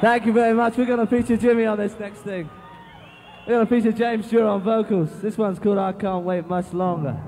Thank you very much. We're going to feature Jimmy on this next thing. We're going to feature James Dewar on vocals. This one's called I Can't Wait Much Longer.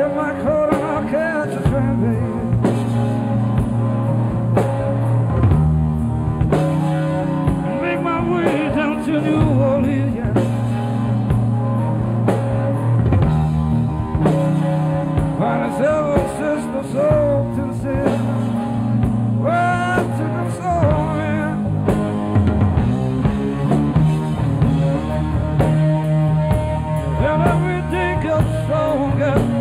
Get my coat I'll catch a train, baby. Make my way down to New Orleans. yeah. Find a seven sister soul the soul, man. And every day gets stronger.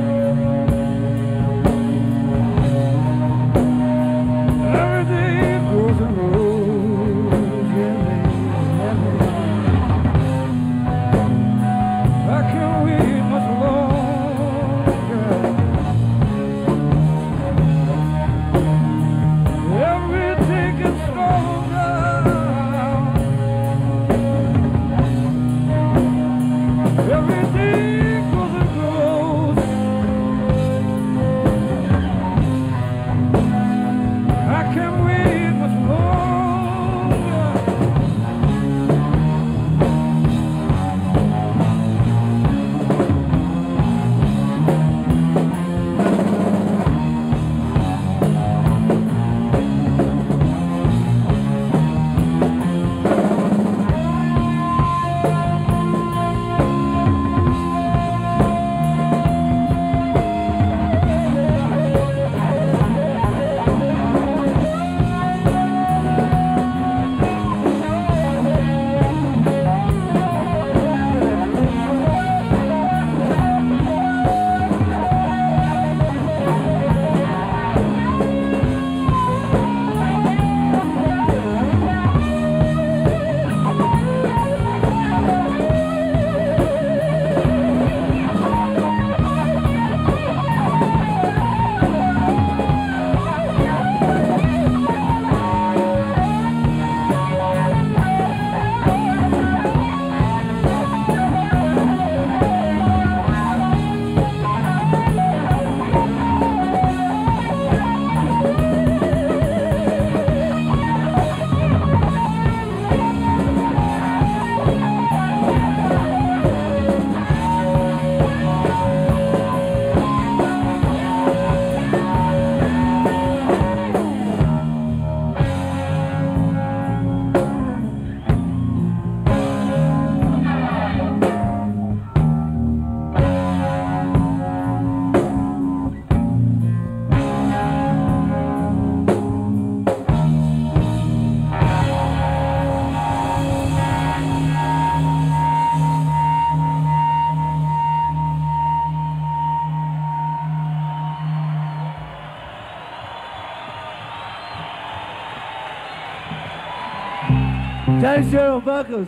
There's Gerald Buckles.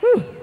Whew.